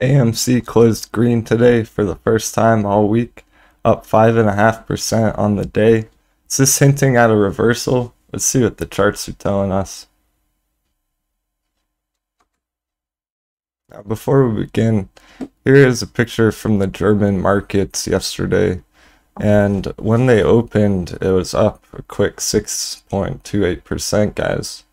AMC closed green today for the first time all week, up 5.5% on the day. Is this hinting at a reversal? Let's see what the charts are telling us. Now, before we begin, here is a picture from the German markets yesterday. And when they opened, it was up a quick 6.28%, guys.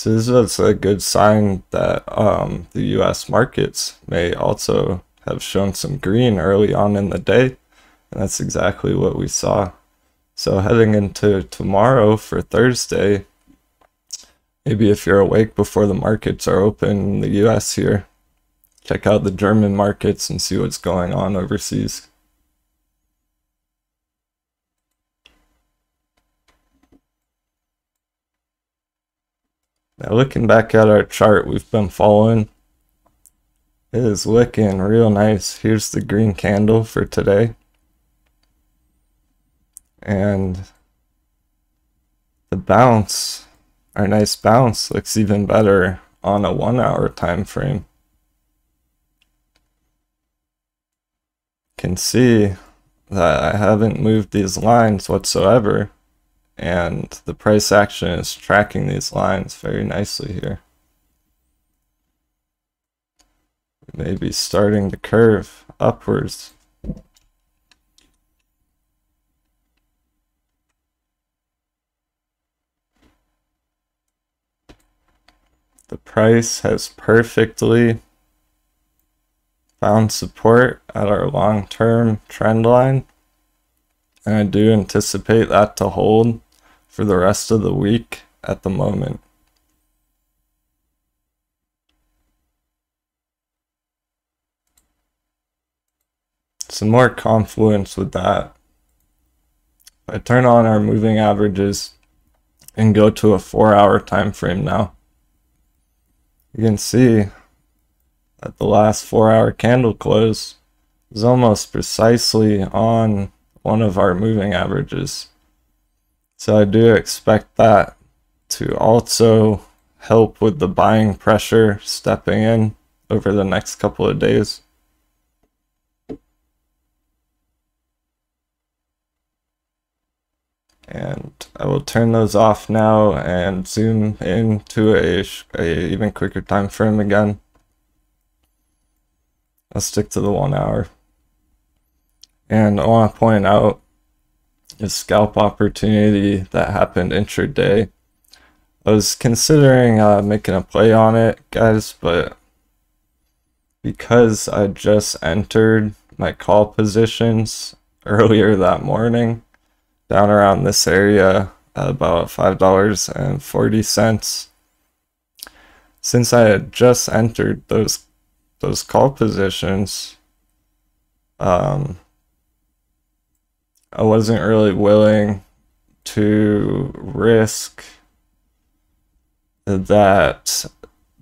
So this is a good sign that um, the U.S. markets may also have shown some green early on in the day, and that's exactly what we saw. So heading into tomorrow for Thursday, maybe if you're awake before the markets are open in the U.S. here, check out the German markets and see what's going on overseas. Now looking back at our chart we've been following, it is looking real nice. Here's the green candle for today. And the bounce, our nice bounce looks even better on a one hour time frame. Can see that I haven't moved these lines whatsoever and the price action is tracking these lines very nicely here. Maybe starting to curve upwards. The price has perfectly found support at our long-term trend line. And I do anticipate that to hold for the rest of the week at the moment. Some more confluence with that. I turn on our moving averages and go to a four hour time frame now, you can see that the last four hour candle close is almost precisely on one of our moving averages. So I do expect that to also help with the buying pressure stepping in over the next couple of days. And I will turn those off now and zoom into a, a even quicker time frame again. I'll stick to the one hour. And I want to point out a scalp opportunity that happened intraday. I was considering uh, making a play on it, guys, but because I just entered my call positions earlier that morning, down around this area about $5.40. Since I had just entered those those call positions, um, I wasn't really willing to risk that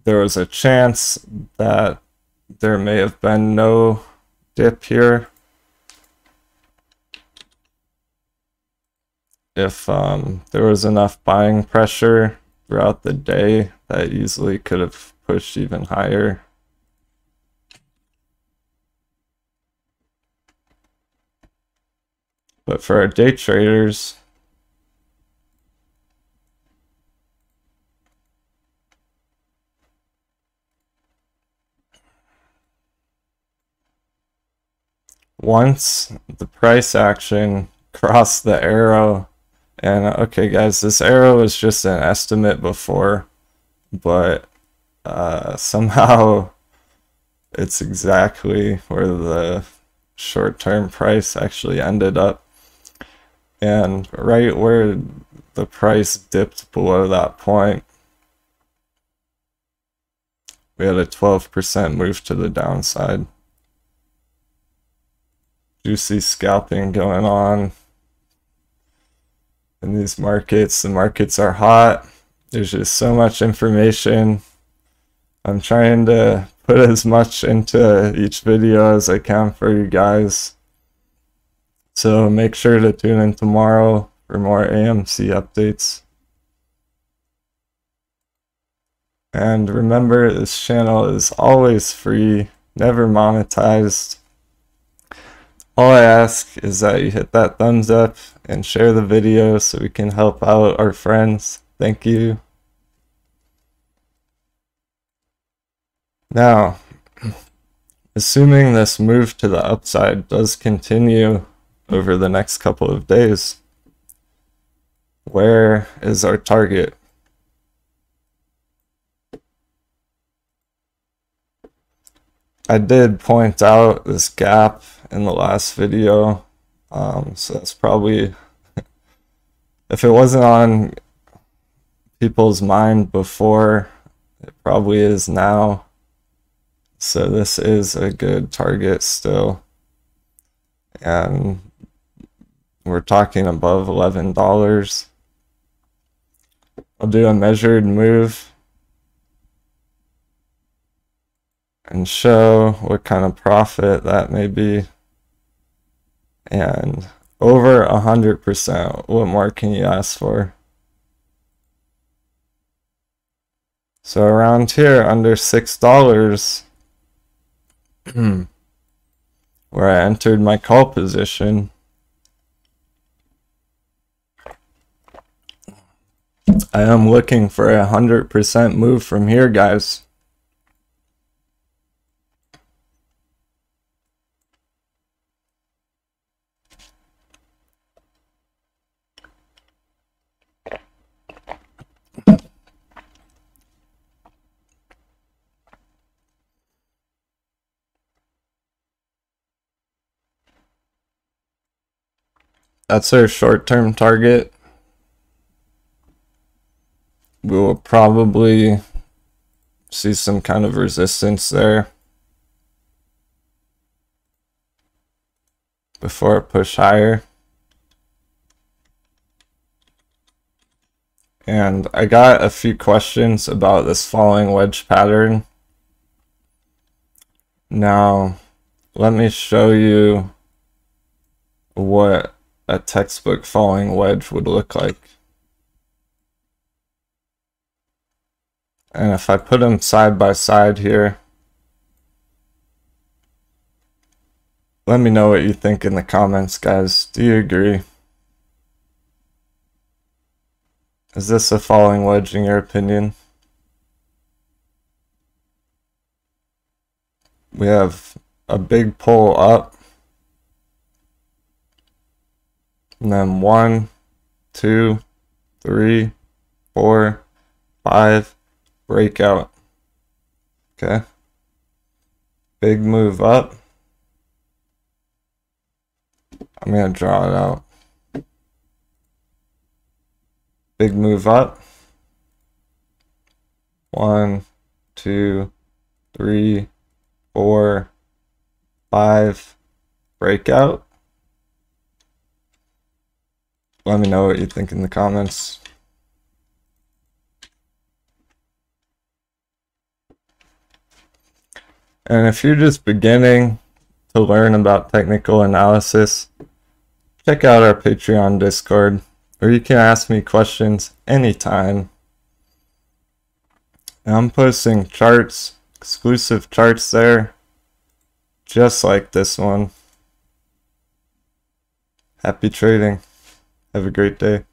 there was a chance that there may have been no dip here. If um, there was enough buying pressure throughout the day, that easily could have pushed even higher. But for our day traders, once the price action crossed the arrow, and okay guys, this arrow is just an estimate before, but uh, somehow it's exactly where the short-term price actually ended up and right where the price dipped below that point we had a 12% move to the downside. Juicy scalping going on in these markets. The markets are hot. There's just so much information. I'm trying to put as much into each video as i can for you guys so make sure to tune in tomorrow for more AMC updates. And remember, this channel is always free, never monetized. All I ask is that you hit that thumbs up and share the video so we can help out our friends. Thank you. Now, assuming this move to the upside does continue over the next couple of days, where is our target? I did point out this gap in the last video, um, so that's probably, if it wasn't on people's mind before, it probably is now. So this is a good target still. And we're talking above $11. I'll do a measured move and show what kind of profit that may be. And over a hundred percent, what more can you ask for? So around here, under six dollars, where I entered my call position. I am looking for a hundred percent move from here, guys. That's our short-term target. We will probably see some kind of resistance there before it push higher. And I got a few questions about this falling wedge pattern. Now, let me show you what a textbook falling wedge would look like. And if I put them side by side here, let me know what you think in the comments, guys. Do you agree? Is this a falling wedge in your opinion? We have a big pull up And then one, two, three, four, five, breakout. Okay. Big move up. I'm going to draw it out. Big move up. One, two, three, four, five, breakout. Let me know what you think in the comments. And if you're just beginning to learn about technical analysis, check out our Patreon Discord, where you can ask me questions anytime. And I'm posting charts, exclusive charts there, just like this one. Happy trading. Have a great day.